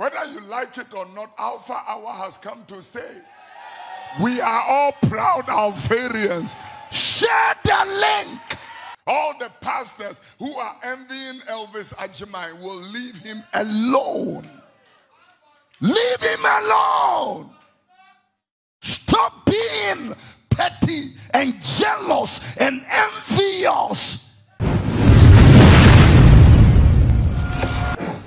Whether you like it or not, Alpha Hour has come to stay. We are all proud Alpharians. Share the link. All the pastors who are envying Elvis Agyemang will leave him alone. Leave him alone. Stop being petty and jealous and envious.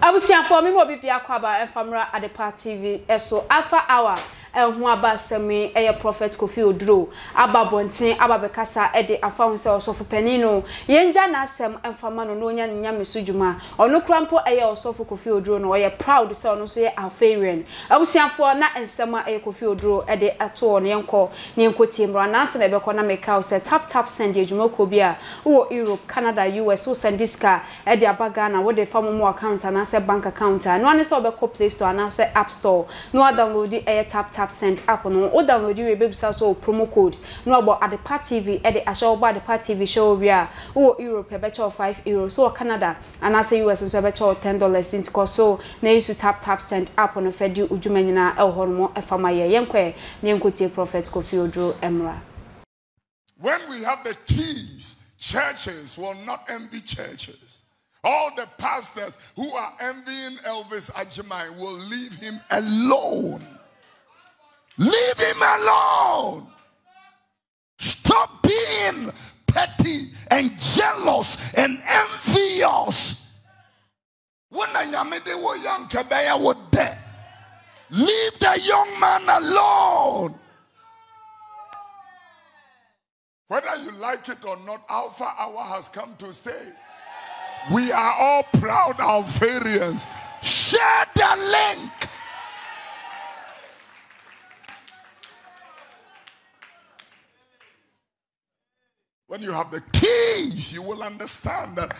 Abusuafoɔ mi wɔ bibi akɔ aba ɛfamra adepa tv ɛso alpha hour ɛho aba asɛm yi ɛyɛ prophet kofi oduro aba abɔnten aba bɛkasa ɛde afa ho sɛ ɔsɔfo panin no. Yɛngya n'asɛm ɛmfama no na onya ne nyame so dwuma. Ɔno kora mpo ɛyɛ ɔsɔfo kofi oduro no ɔyɛ proud sɛ ɔno nso yɛ alfarian. Abusuafoɔ na nsɛm a ɛyɛ kofi oduro ɛde wɔ ne yɛnkɔ ne yɛnkɔ tie mmara nansa na ɛbɛkɔ na mɛka sɛ tap tap send adwumakuo bi a wowɔ europe canada us wo send sika ɛde aba ghana wode fa mo mo account anaasɛ bank account a. No ane sɛ wobɛkɔ play store anaasɛ app store. Na wadownload ɛyɛ tap tap. Send app no. Wo download wie bɛbisa so promo code. Na wabɔ adepa tv ɛde ahyɛ wobɔ adepa tv hyɛ wo wie a wowɔ europe ɛbɛkyɛ wo 5 euro so wɔ canada anaasɛ us nso ɛbɛkyɛ wo 10 dollars nti kɔ so na yusu tap tap send app no fɛ di odwuma nyinaa ɛwɔ hɔ no mo ɛfa ma yɛ yɛnkɔɛ yɛnkɔtie prophet kofi oduro mmra When we have the keys, churches will not envy churches. All the pastors who are envying Elvis Ajimai will leave him alone. Leave him alone. Stop being petty and jealous and envious. Leave the young man alone. Whether you like it or not, Alpha Hour has come to stay. We are all proud Alpharians. Share the link. When you have the keys, you will understand that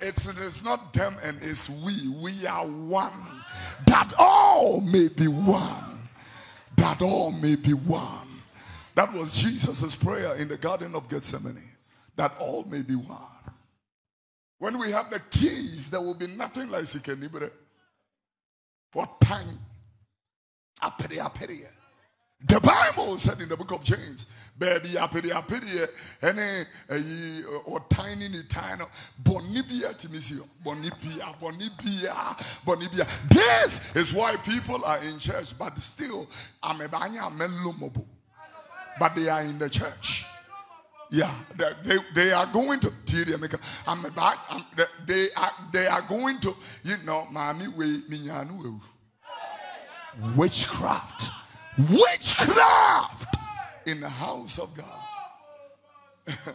it's, it is not them and it's we. We are one. That all may be one. That all may be one. That was Jesus' prayer in the Garden of Gethsemane. That all may be one. When we have the keys, there will be nothing like Sikenibre. What time? Apere, apere. The Bible said in the book of James, baby, apere, apere, any or tiny, tiny, bonibia timisio, bonibia, bonibia, bonibia. This is why people are in church, but still, amebanya melumobo. But they are in the church. Yeah, they, they, are going to I'm back. I'm, they, they are they are going to you know, mommy we minyanu witchcraft, witchcraft in the house of God.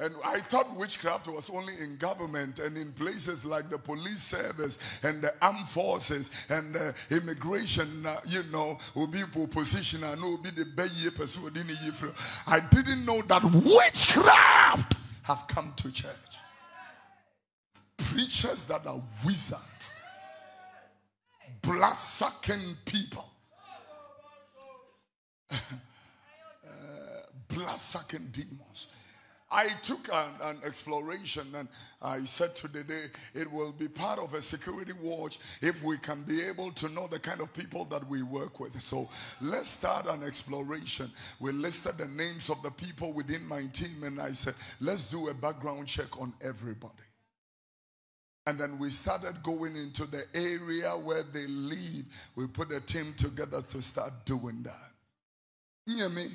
And I thought witchcraft was only in government and in places like the police service and the armed forces and the immigration, uh, you know, will be position and will be the person. I didn't know that witchcraft have come to church. Preachers that are wizards, blood sucking people, Uh, blood sucking demons. I took an, an, exploration and I said to the day it will be part of a security watch if we can be able to know the kind of people that we work with. So let's start an exploration. We listed the names of the people within my team and I said, let's do a background check on everybody. And then we started going into the area where they live. We put a team together to start doing that. Hear me?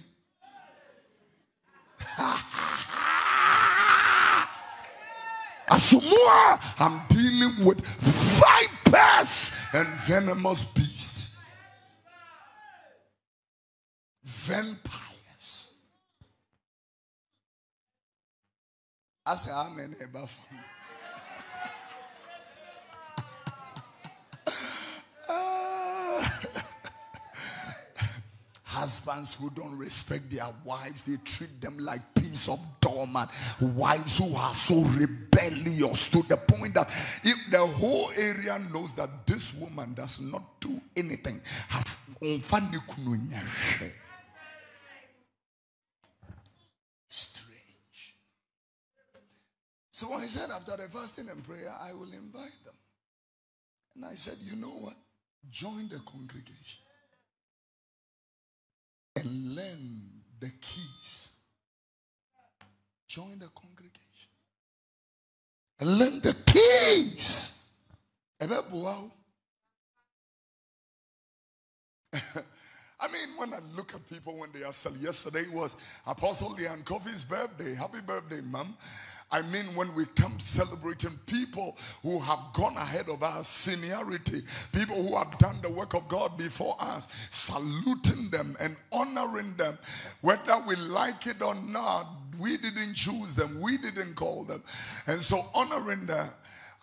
Asumua, I'm dealing with vipers and venomous beasts. Vampires. Say amen above. Husbands who don't respect their wives, they treat them like piece of doormat. Wives who are so rebellious to the point that if the whole area knows that this woman does not do anything, has strange. So I said, after the fasting and prayer, I will invite them. And I said, you know what? join the congregation and learn the keys. Join the congregation and learn the keys. I mean, when I look at people when they are celebrating, yesterday was Apostle Leon Coffey's birthday. Happy birthday, mom. I mean, when we come celebrating people who have gone ahead of our seniority, people who have done the work of God before us, saluting them and honoring them, whether we like it or not, we didn't choose them, we didn't call them. And so, honoring them,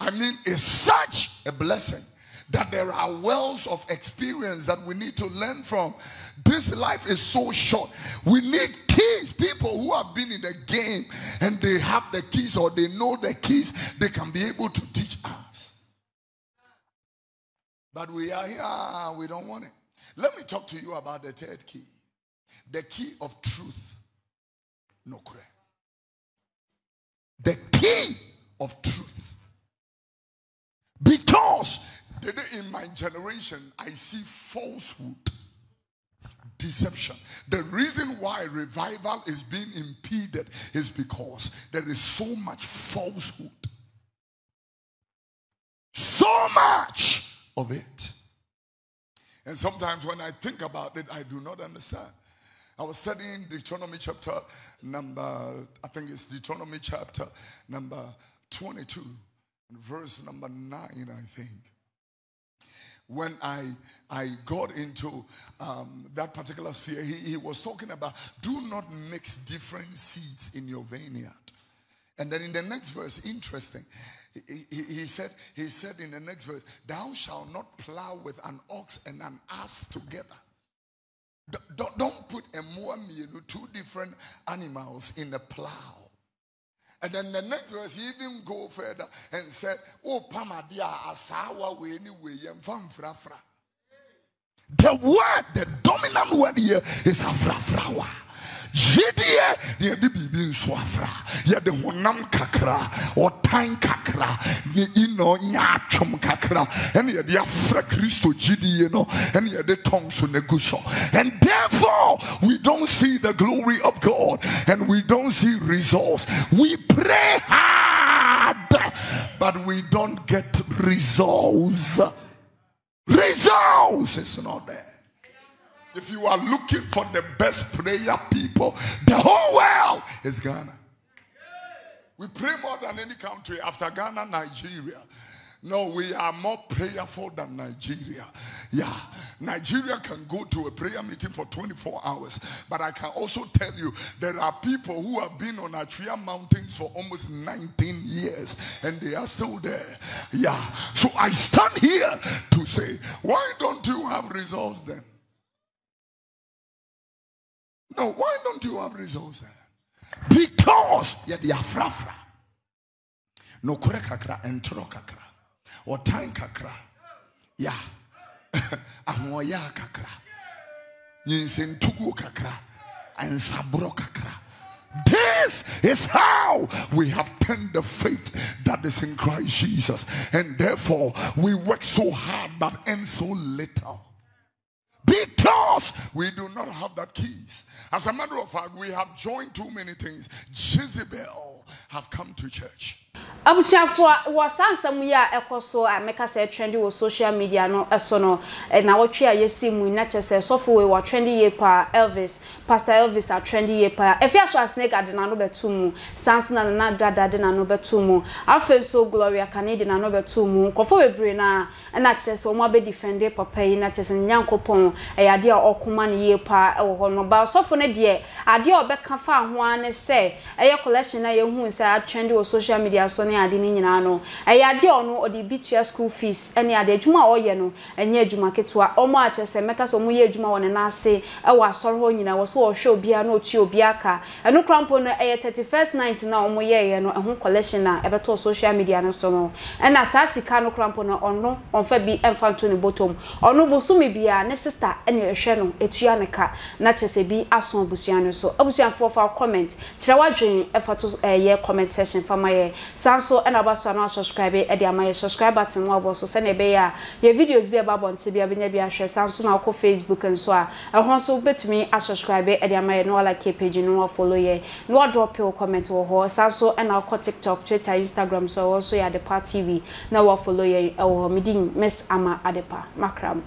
I mean, is such a blessing that there are wells of experience that we need to learn from. This life is so short. We need keys. People who have been in the game and they have the keys or they know the keys, they can be able to teach us. But we are here, ah, we don't want it. Let me talk to you about the third key the key of truth. No correct. The key of truth. Because in my generation, I see falsehood, deception. The reason why revival is being impeded is because there is so much falsehood. So much of it. And sometimes when I think about it, I do not understand. I was studying Deuteronomy chapter number, I think it's Deuteronomy chapter number 22, verse number 9, I think when I, I got into um, that particular sphere, he, he was talking about do not mix different seeds in your vineyard. And then in the next verse, interesting, he, he, he, said, he said in the next verse, thou shalt not plow with an ox and an ass together. Don't, don't put a more two different animals in a plow. And then the next verse, he didn't go further and said, Oh, Pamadia, Asawa, we anyway, fra. The word, the dominant word here is afrafrawa. Jidie ne yɛde biribi nso afra yɛde honam kakra ɔtan kakra. Ne ino nya atwom kakra. Ɛne yɛde afra kristo gyidie no. Ɛne yɛde tɔn so so and therefore we don't see the glory of god. And we don't see results. We pray hard but we don't get results results is not there if you are looking for the best prayer people, the whole world is Ghana. We pray more than any country after Ghana, Nigeria. No, we are more prayerful than Nigeria. Yeah, Nigeria can go to a prayer meeting for 24 hours, but I can also tell you there are people who have been on Atwea Mountains for almost 19 years and they are still there. Yeah, so I stand here to say, why don't you have results then? No, why don't you have results? Then? Because you're the afrafra. No kakra entro kakra. Or time kakra. Yeah. Amoya kakra. Yinsen tugu kakra. And sabro kakra. This is how we have turned the faith that is in Christ Jesus. And therefore, we work so hard but end so little. Because we do not have that keys. As a matter of fact, we have joined too many things. Jezebel have come to church. Abusuafoɔ wɔ saa nsɛm yi a ɛkɔ so a mɛka sɛ trendy wɔ social media no ɛso no na wɔtwe a yɛsi na kyerɛ sɛ sɔfo wei trendy yie paa elvis pastor elvis a trendy yie paa efi aso a snake ade n'ano bɛto mu sanso na nana dada de n'ano bɛto mu afei nso gloria kane de n'ano bɛto mu nkɔfo bebree na ɛna kyerɛ sɛ wɔn abɛ defend papa yi na kyerɛ sɛ nyankopɔn ɛyɛ adeɛ a ɔkoma ne yie paa ɛwɔ hɔ no. Ba sɔfo no deɛ adeɛ a ɔbɛka fa ho ara ne sɛ ɛyɛ collection na yɛhu sɛ trendy wɔ social media so ne ade ne nyinaa no ɛyɛ ade a ɔno ɔde school fees ɛne ade adwuma a ɔyɛ no ɛnyɛ adwuma ketewa. Ɔmo akyɛ sɛ mɛka sɛ ɔmo yɛ adwuma wɔ ne n'ase ɛwɔ asɔre hɔ nyinaa wɔ so ɔhwɛ obiara na otua obiara ka ɛno kora mpo no ɛyɛ thirty first night na ɔmo yɛɛyɛ no ɛho collection a ɛbɛtɔ social media no so no. Ɛna saa sika no kora mpo no ɔno ɔmfa bi ɛmfa nto ne bɔtɔm. Ɔno bosomi biara ne sister ɛne ɛhwɛ no etua ne ka na kyɛ bi aso abusua no so. Abusuafoɔ fa comment. Kyerɛ wadwen ɛfa to ɛyɛ comment section fama yɛ. Saa So, na ba so na subscribe e de amaye subscribe button wo abo so se na be ya ye videos bi e ba bonte bi abenya bi ahwe sanso na ko facebook nso a ehon so betumi a subscribe e de amaye no like page no follow ye no drop your comment wo ho sanso na ko tiktok twitter instagram so wo so ya de pa tv na wo follow ye e wo midin miss ama adepa. Makram